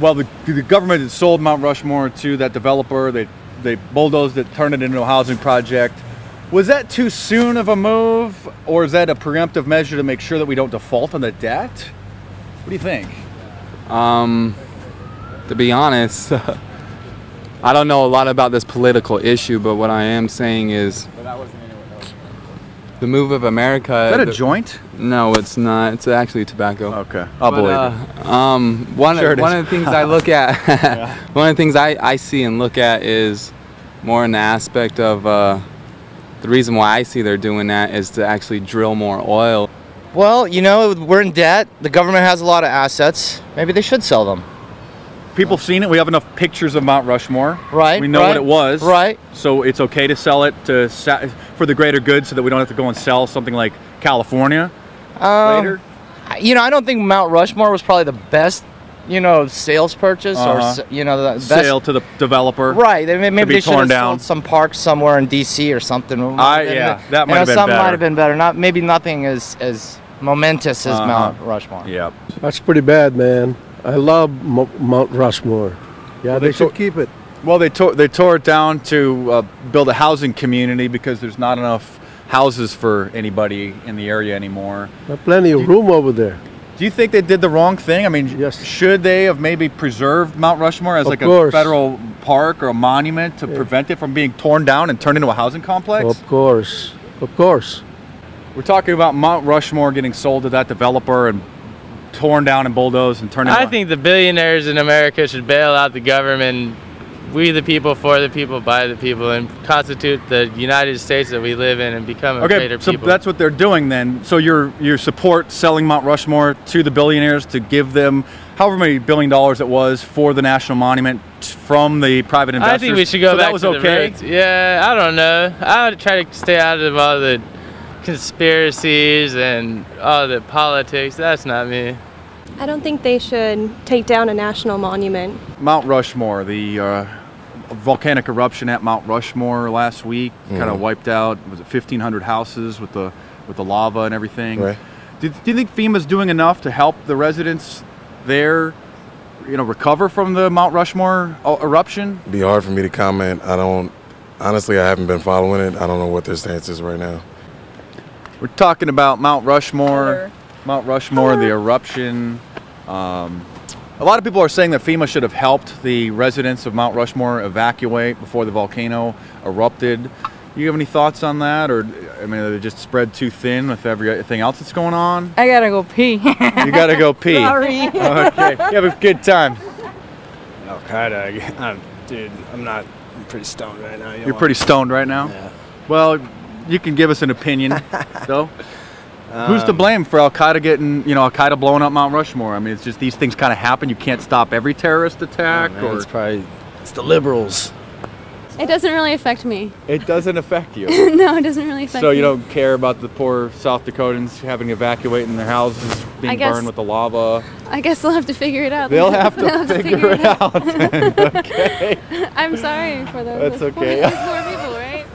well, the, the government had sold Mount Rushmore to that developer. They they bulldozed it, turned it into a housing project. Was that too soon of a move, or is that a preemptive measure to make sure that we don't default on the debt? What do you think? Um, to be honest, I don't know a lot about this political issue, but what I am saying is the move of America. Is that a the- joint? No, it's not. It's actually tobacco. Okay, I'll But, believe uh, it. Um, one Sure it one is. of the things I look at, one of the things I, I see and look at is more in the aspect of uh, the reason why I see they're doing that is to actually drill more oil. Well, you know, we're in debt. The government has a lot of assets. Maybe they should sell them. People have seen it. We have enough pictures of Mount Rushmore. Right, We know what it was. right. So it's okay to sell it to sa- for the greater good, so that we don't have to go and sell something like California Um, later. You know, I don't think Mount Rushmore was probably the best, you know, sales purchase or, Uh-huh. s- you know, the best. Sale to the developer. Right. They, may- maybe be they should torn have down. sold some parks somewhere in D.C. or something. It I- yeah, that might know, have been something better. might have been better. Not maybe nothing as as momentous as Uh-huh. Mount Rushmore. Yep. That's pretty bad, man. I love Mo- Mount Rushmore. Yeah, they they, should to- keep it. Well, they tore they tore it down to uh, build a housing community because there's not enough houses for anybody in the area anymore. There's plenty of room over there. Do you think they did the wrong thing? I mean, Yes. should they have maybe preserved Mount Rushmore as Of like a course. federal park or a monument to prevent it from being torn down and turned into a housing complex? Of course, of course. We're talking about Mount Rushmore getting sold to that developer and torn down and bulldozed and turned into I a- think the billionaires in America should bail out the government. We the people, for the people, by the people, and constitute the United States that we live in and become a Okay, greater so people. that's what they're doing then. So your your support selling Mount Rushmore to the billionaires to give them however many billion dollars it was for the national monument from the private investors. I think we should go so back that was to okay. the roots. Yeah, I don't know. I would try to stay out of all the conspiracies and all the politics. That's not me. I don't think they should take down a national monument. Mount Rushmore, the uh, volcanic eruption at Mount Rushmore last week kind of wiped out was it 1,500 houses with the with the lava and everything. Right. Do, do you think FEMA's doing enough to help the residents there, you know, recover from the Mount Rushmore uh, eruption? It'd be hard for me to comment. I don't, honestly, I haven't been following it. I don't know what their stance is right now. We're talking about Mount Rushmore, Mount Rushmore, the eruption. Um, a lot of people are saying that FEMA should have helped the residents of Mount Rushmore evacuate before the volcano erupted. You have any thoughts on that, or I mean, are they just spread too thin with everything else that's going on? I gotta go pee. You gotta go pee. Sorry. Okay, you have a good time. Al Qaeda, I'm, dude, I'm not. I'm pretty stoned right now. You You're pretty stoned right now. Yeah. Well, you can give us an opinion, though. Who's to Um, blame for Al Qaeda getting, you know, Al Qaeda blowing up Mount Rushmore? I mean, it's just these things kind of happen. You can't stop every terrorist attack, man, or it's probably it's the liberals. It doesn't really affect me. it doesn't affect you. no, it doesn't really affect so me. you don't care about the poor South Dakotans having to evacuate and their houses being guess- burned with the lava. I guess they'll have to figure it out. They'll have to They'll figure it out. then. okay, I'm sorry for those. That's okay. Those poor people, right?